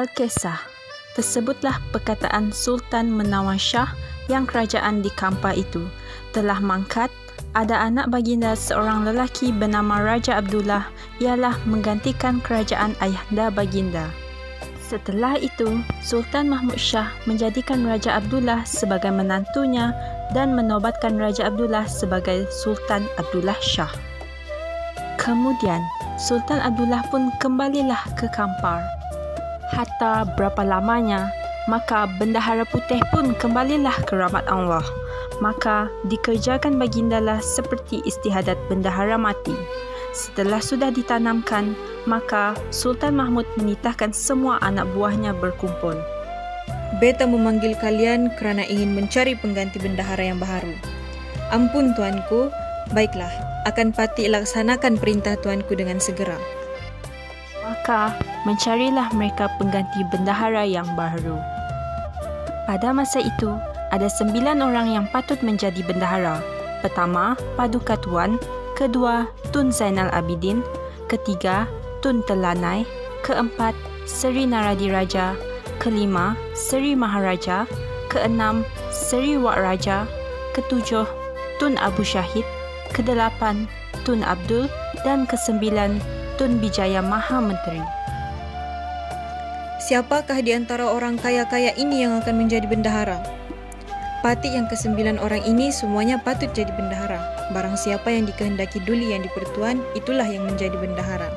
Al-Kisah Tersebutlah perkataan Sultan Menawan Shah yang kerajaan di Kampar itu telah mangkat ada anak baginda seorang lelaki bernama Raja Abdullah ialah menggantikan kerajaan ayahanda baginda. Setelah itu, Sultan Mahmud Shah menjadikan Raja Abdullah sebagai menantunya dan menobatkan Raja Abdullah sebagai Sultan Abdullah Shah. Kemudian, Sultan Abdullah pun kembalilah ke Kampar hatta berapa lamanya, maka bendahara putih pun kembalilah ke rahmat Allah. Maka dikerjakan bagindalah seperti istihadat bendahara mati. Setelah sudah ditanamkan, maka Sultan Mahmud menitahkan semua anak buahnya berkumpul. Beta memanggil kalian kerana ingin mencari pengganti bendahara yang baru. Ampun tuanku, baiklah, akan pati laksanakan perintah tuanku dengan segera maka mencarilah mereka pengganti bendahara yang baru. Pada masa itu, ada sembilan orang yang patut menjadi bendahara. Pertama, Paduka Tuan. Kedua, Tun Zainal Abidin. Ketiga, Tun Telanai. Keempat, Seri Naradi Raja. Kelima, Seri Maharaja. Keenam, Seri Wak Raja. Ketujuh, Tun Abu Syahid. Kedelapan, Tun Abdul. Dan kesembilan, Tun Bijaya Maha Menteri. Siapakah di antara orang kaya-kaya ini yang akan menjadi bendahara? Pati yang kesembilan orang ini semuanya patut jadi bendahara. Barang siapa yang dikehendaki duli yang dipertuan, itulah yang menjadi bendahara.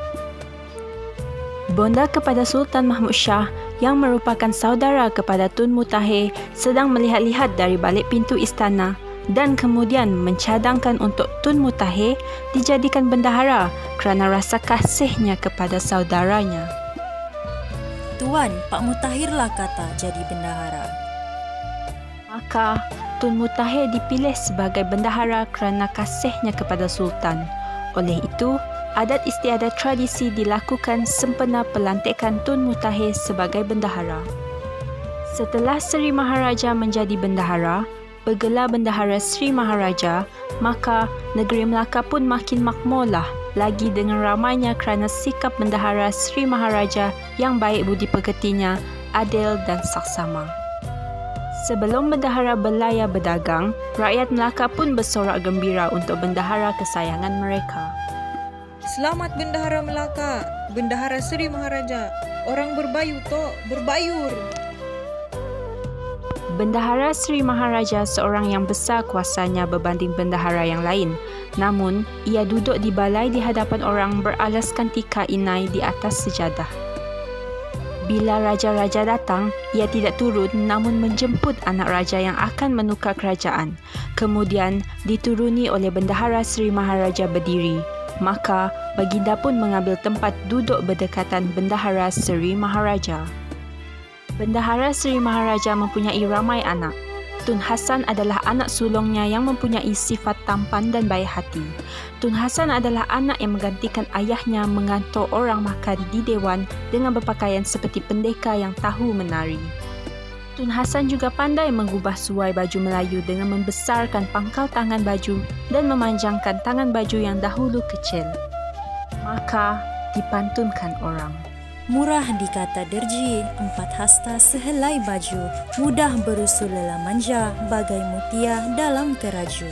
Bonda kepada Sultan Mahmud Shah yang merupakan saudara kepada Tun Mutahir sedang melihat-lihat dari balik pintu istana dan kemudian mencadangkan untuk Tun Mutahir dijadikan bendahara kerana rasa kasihnya kepada saudaranya. Tuan, Pak Mutahirlah kata jadi bendahara. Maka Tun Mutahir dipilih sebagai bendahara kerana kasihnya kepada Sultan. Oleh itu, adat istiadat tradisi dilakukan sempena pelantikan Tun Mutahir sebagai bendahara. Setelah Seri Maharaja menjadi bendahara, bergelar bendahara Sri Maharaja, maka negeri Melaka pun makin makmurlah lagi dengan ramainya kerana sikap bendahara Sri Maharaja yang baik budi pekertinya, adil dan saksama. Sebelum bendahara berlayar berdagang, rakyat Melaka pun bersorak gembira untuk bendahara kesayangan mereka. Selamat bendahara Melaka, bendahara Sri Maharaja. Orang berbayu to, berbayur. Bendahara Sri Maharaja seorang yang besar kuasanya berbanding bendahara yang lain. Namun, ia duduk di balai di hadapan orang beralaskan tika inai di atas sejadah. Bila raja-raja datang, ia tidak turun namun menjemput anak raja yang akan menukar kerajaan. Kemudian dituruni oleh bendahara Sri Maharaja berdiri. Maka, baginda pun mengambil tempat duduk berdekatan bendahara Sri Maharaja. Bendahara Seri Maharaja mempunyai ramai anak. Tun Hasan adalah anak sulungnya yang mempunyai sifat tampan dan baik hati. Tun Hasan adalah anak yang menggantikan ayahnya mengantar orang makan di dewan dengan berpakaian seperti pendekar yang tahu menari. Tun Hasan juga pandai mengubah suai baju Melayu dengan membesarkan pangkal tangan baju dan memanjangkan tangan baju yang dahulu kecil. Maka dipantunkan orang. Murah dikata derji, empat hasta sehelai baju, mudah berusul lelah manja, bagai mutia dalam teraju.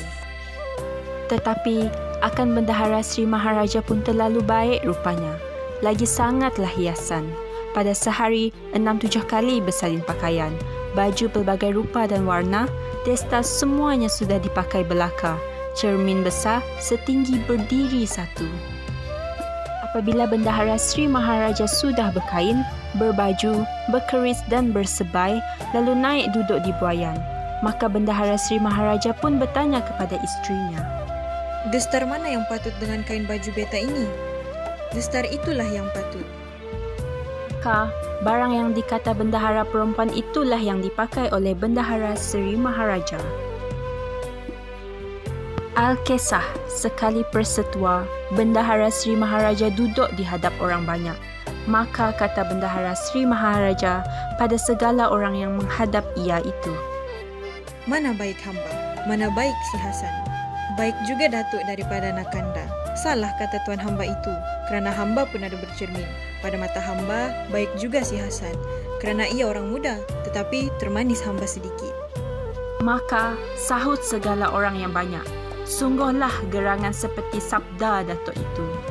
Tetapi, akan bendahara Sri Maharaja pun terlalu baik rupanya. Lagi sangatlah hiasan. Pada sehari, enam tujuh kali bersalin pakaian. Baju pelbagai rupa dan warna, testa semuanya sudah dipakai belaka. cermin besar setinggi berdiri satu. Apabila Bendahara Sri Maharaja sudah berkain, berbaju, berkeris dan bersebai, lalu naik duduk di buayan, maka Bendahara Sri Maharaja pun bertanya kepada istrinya. Destar mana yang patut dengan kain baju beta ini? Destar itulah yang patut. Maka, barang yang dikata bendahara perempuan itulah yang dipakai oleh Bendahara Sri Maharaja. Al-Kisah, sekali persetua, Bendahara Sri Maharaja duduk di hadap orang banyak. Maka kata Bendahara Sri Maharaja pada segala orang yang menghadap ia itu. Mana baik hamba? Mana baik si Hasan? Baik juga Datuk daripada Nakanda. Salah kata tuan hamba itu, kerana hamba pun ada bercermin. Pada mata hamba, baik juga si Hasan, kerana ia orang muda, tetapi termanis hamba sedikit. Maka sahut segala orang yang banyak. Sungguhlah gerangan seperti sabda Datuk itu.